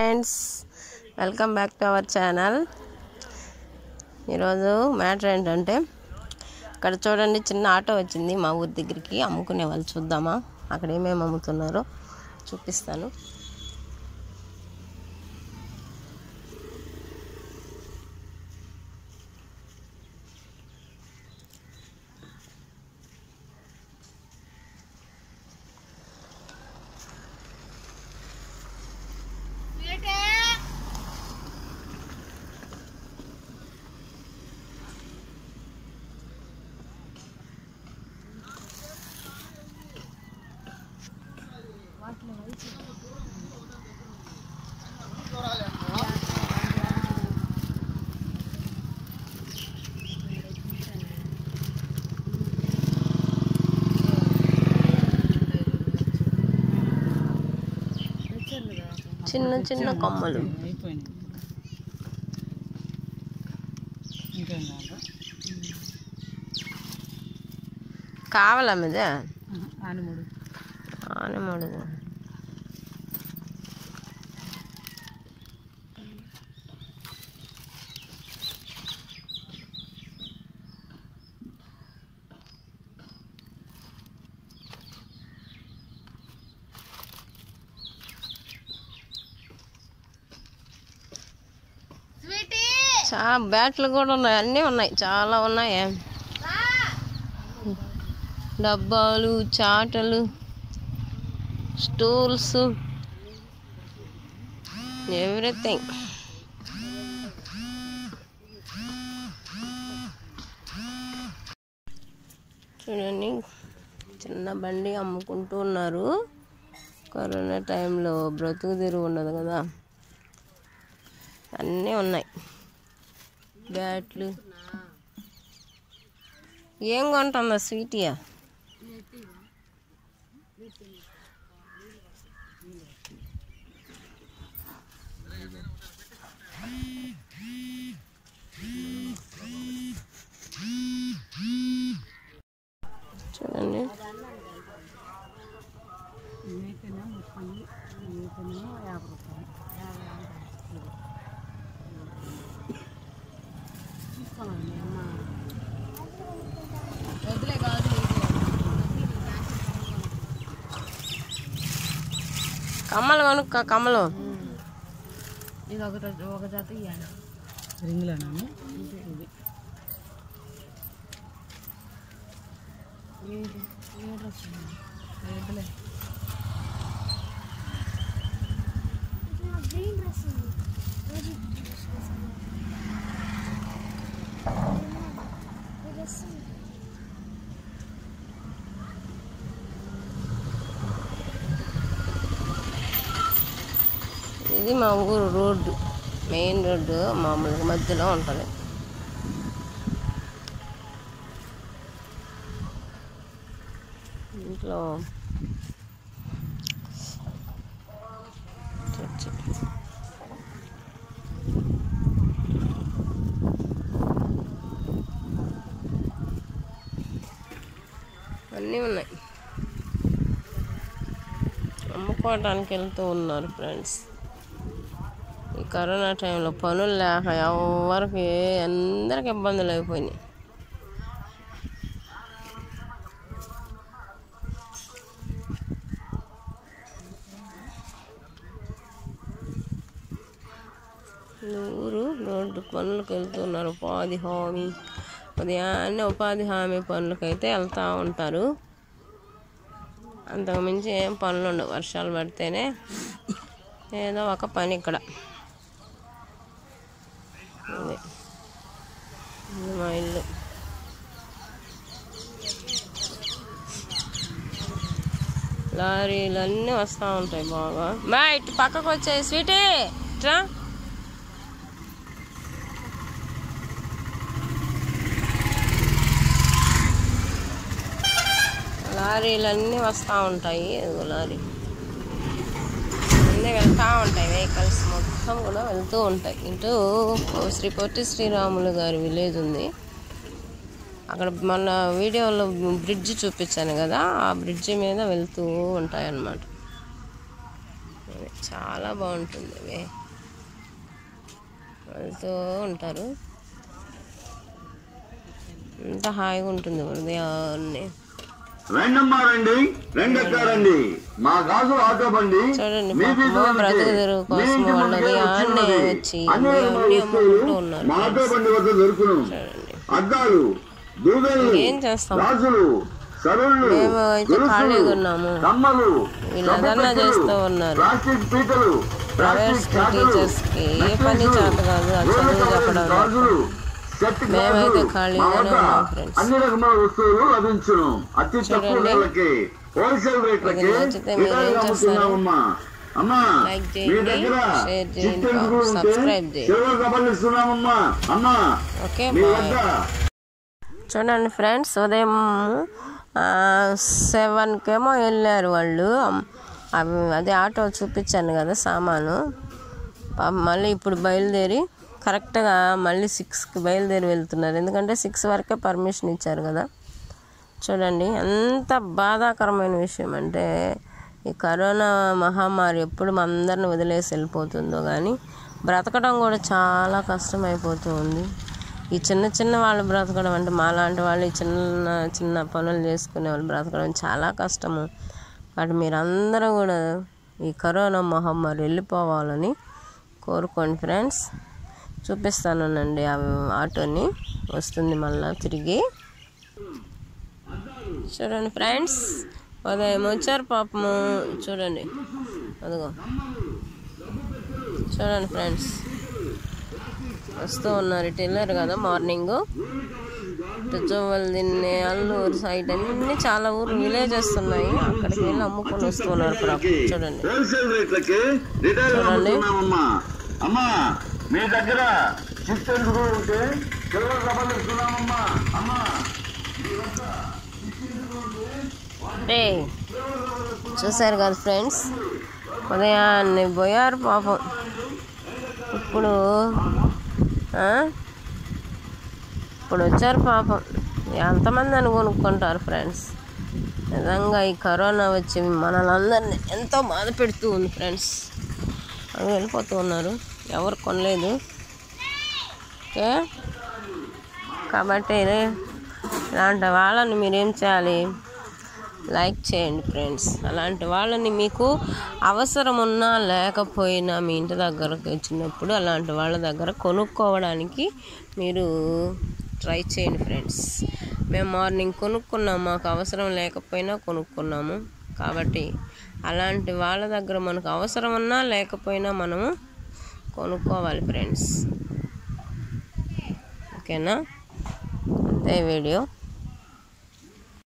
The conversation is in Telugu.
Friends welcome back to our channel. ఈరోజు మ్యాటర్ ఏంటంటే ఇక్కడ చూడండి చిన్న ఆటో వచ్చింది మా ఊరి దగ్గరికి అమ్ముకునే వాళ్ళు చూద్దామా? అక్కడ ఏమేమి అమ్ముతున్నారో? చూపిస్తాను. చిన్న చిన్న కొమ్మలు అయిపోయినాయి ఇంకేం కాదు కావాలా మీద ఆనిముడు ఆనమూడదు చాలా బ్యాట్లు కూడా ఉన్నాయి అన్నీ ఉన్నాయి చాలా ఉన్నాయి. డబ్బాలు చాటలు స్టూల్స్ ఎవ్రీథింగ్. చూడండి చిన్న బండి అమ్ముకుంటూ ఉన్నారు. కరోనా టైంలో బ్రతుకు తెరువు ఉండదు కదా. అన్నీ ఉన్నాయి. బ్యాట్లు. ఏం కొంటుందా స్వీటియా? చూడండి. మీకైనా ముప్పై మీకైనా యాభై రూపాయలు? కమ్మలు కొనుక్క కమ్మలు ఇది ఒక ఒక జత ఇవ్వాలి రింగ్లోనా ఇది ఏది ఏ డ్రెస్ ఇది మా ఊరు రోడ్డు మెయిన్ రోడ్డు మామూలుగా మధ్యలో ఉంటుంది. ఇంట్లో అన్నీ ఉన్నాయి. అమ్ముకోవడానికి వెళ్తూ ఉన్నారు ఫ్రెండ్స్. కరోనా టైంలో పనులు లేక ఎవరికి అందరికి ఇబ్బందులు అయిపోయినాయి. ఊరు రోడ్డు పనులకు వెళ్తున్నారు. ఉపాధి హామీ. ఉదయాన్నే ఉపాధి హామీ పనులకైతే వెళ్తూ ఉంటారు. అంతకుమించి ఏం పనులు ఉండవు వర్షాలు పడితేనే ఏదో ఒక పని ఇక్కడ. ఇది మా ఇల్లు. లారీలు అన్నీ వస్తూ ఉంటాయి బాగా. మా ఇటు పక్కకు వచ్చే స్వీటీ. ఇట్రా. లారీలు అన్నీ వస్తూ ఉంటాయి. లారీ. అన్నీ వెళ్తూ ఉంటాయి వెహికల్స్ మొత్తం కూడా వెళ్తూ ఉంటాయి. ఇటు శ్రీ పొట్టి శ్రీరాములు గారి విలేజ్ ఉంది. అక్కడ మన వీడియోలో బ్రిడ్జ్ చూపించాను కదా ఆ బ్రిడ్జి మీద వెళ్తూ ఉంటాయి అన్నమాట చాలా బాగుంటుంది అవి వెళ్తూ ఉంటారు. ఎంత హాయిగా ఉంటుంది ఉదయాన్నే. రెండమ్మా రండి రండి మా గాజు ఆటో బండి చూడండి మీ పాపము వీధిలోకి బ్రతుకు తెరువు మీ కోసం ఇంటి వాళ్ళు ముందుకే ఆన్నే వచ్చినది. వచ్చి అన్ని రకముల అన్నీ వస్తువులు అమ్ముకుంటూ ఉన్నారు మా ఆటో బండి వద్ద దొరుకును అద్దాలు దూదలు ఏం చేస్తాం సరుళ్ళు. కమ్మలు ఉన్నారు. ప్లాస్టిక్ పీటలు ప్రైవేట్ ప్లాస్టిక్ టీచర్స్కి ఏ పని చేత కాదు చదువు చెప్పడం మేమైతే ఖాళీగానే ఉన్నాం ఫ్రెండ్స్. అన్ని రకముల వస్తువులు లభించును అతి తక్కువ చూడండి. ధరలకి హోల్సేల్ రేట్లకి? అమ్ముతున్నామమ్మా అమ్మా లైక్ చేయండి, షేర్ చేయండి, సబ్స్క్రైబ్ చేయండి. ఓకే చూడండి ఫ్రెండ్స్ ఉదయం సెవెన్కేమో వెళ్ళారు వాళ్ళు అవి అదే ఆటో చూపించాను కదా సామాను మళ్ళీ ఇప్పుడు బయలుదేరి కరెక్ట్గా మళ్ళీ సిక్స్కి బయలుదేరి వెళ్తున్నారు. ఎందుకంటే సిక్స్ వరకే పర్మిషన్ ఇచ్చారు కదా. చూడండి ఎంత బాధాకరమైన విషయం అంటే ఈ కరోనా మహమ్మారి ఎప్పుడు అందరిని వదిలేసి వెళ్ళిపోతుందో కానీ బ్రతకడం కూడా చాలా కష్టమైపోతూ ఉంది. ఈ చిన్న చిన్న వాళ్ళు బ్రతకడం అంటే మాలాంటి వాళ్ళు ఈ చిన్న చిన్న పనులు చేసుకునే వాళ్ళు బ్రతకడం చాలా కష్టము. కాబట్టి మీరందరూ కూడా ఈ కరోనా మహమ్మారి వెళ్ళిపోవాలని కోరుకోండి ఫ్రెండ్స్. చూపిస్తానండి ఆ ఆటోని. వస్తుంది మళ్ళీ తిరిగి. చూడండి ఫ్రెండ్స్ ఉదయం వచ్చారు పాపము. చూడండి అదిగో. చూడండి ఫ్రెండ్స్ వస్తూ ఉన్నారు ఇటు వెళ్ళారు కదా మార్నింగ్. రుజువల్దిన్నే అల్లూరు సైడ్ అన్ని చాలా ఊరు విలేజెస్ ఉన్నాయి. అక్కడికి వెళ్ళి అమ్ముకొని వస్తున్నారు పాపం. చూడండి. చూడండి. మీ దగ్గర చిట్టెందుకు ఉంటే? సిల్వర్ కబర్లు ఇస్తున్నామమ్మా అమ్మా చూసారు కదా ఫ్రెండ్స్? ఉదయాన్నే పోయారు పాపం. ఇప్పుడు? ఇప్పుడు వచ్చారు పాపం. ఎంతమంది అని కొనుక్కుంటారు ఫ్రెండ్స్? నిజంగా ఈ కరోనా వచ్చి మనలందరినీ ఎంతో బాధ పెడుతూ ఉంది ఫ్రెండ్స్. అవి వెళ్ళిపోతూ ఉన్నారు. ఎవరు కొనలేదు. ఓకే? కాబట్టి ఇలాంటి వాళ్ళని మీరేం చేయాలి? లైక్ చేయండి ఫ్రెండ్స్. అలాంటి వాళ్ళని మీకు అవసరం ఉన్నా లేకపోయినా మీ ఇంటి దగ్గరకు వచ్చినప్పుడు అలాంటి వాళ్ళ దగ్గర కొనుక్కోవడానికి మీరు ట్రై చేయండి ఫ్రెండ్స్. మేము మార్నింగ్ కొనుక్కున్నాము మాకు అవసరం లేకపోయినా కొనుక్కున్నాము. కాబట్టి అలాంటి వాళ్ళ దగ్గర మనకు అవసరం ఉన్నా లేకపోయినా మనము కొనుక్కోవాలి ఫ్రెండ్స్. ఓకేనా? అంతే వీడియో.